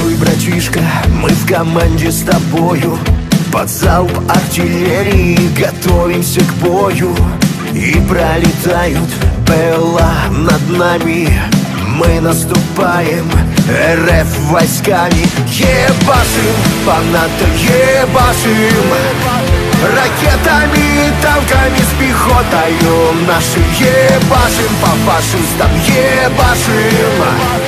Здравствуй, братишка, мы в команде с тобою. Под залп артиллерии готовимся к бою. И пролетают БЛА над нами. Мы наступаем РФ войсками. Ебашим, по НАТО ебашим. Ракетами, танками с пехотою Наши ебашим, по фашистам ебашим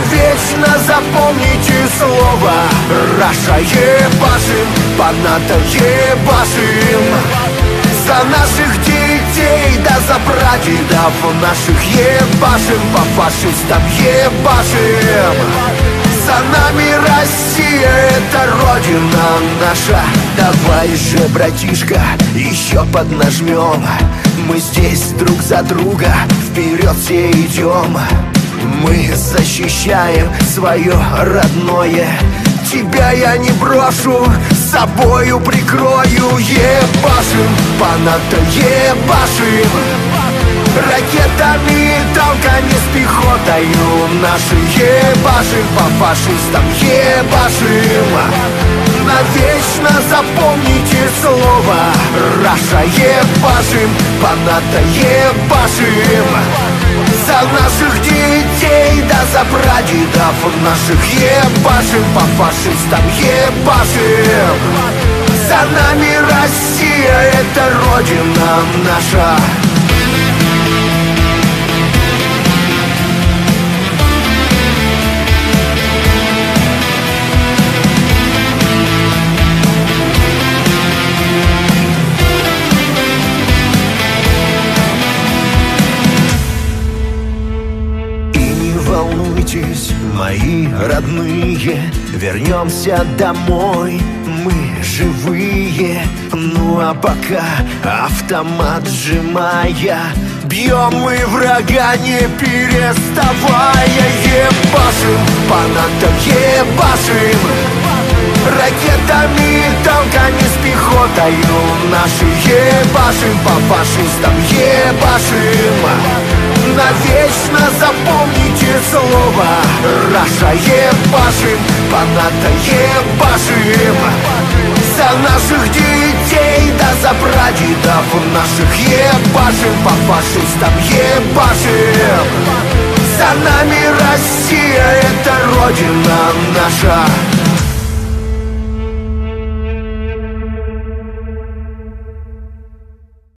Навечно запомните слово. Раша ебашим, по НАТО ебашим. За наших детей, да за прадедов наших ебашим. По фашистам ебашим. За нами Россия, это родина наша. Давай же, братишка, еще поднажмем. Мы здесь друг за друга, вперед все идем мы защищаем свое родное. Тебя я не брошу, с собою прикрою. Ебашим, по НАТО ебашим. Ракетами, танками с пехотою Наши ебашим, по фашистам ебашим. Навечно запомните слово. Раша ебашим, по НАТО ебашим. За наших за прадедов наших ебашим По фашистам ебашим. За нами Россия, это родина наша волнуйтесь, мои родные. Вернемся домой, мы живые. Ну а пока автомат сжимая Бьем мы врага, не переставая. Ебашим, по НАТО ебашим. Ракетами, танками с пехотою Наши ебашим, по фашистам ебашим. Навечно Раша ебашим, по НАТО ебашим За наших детей, да за прадедов наших ебашим По фашистам ебашим За нами Россия, это родина наша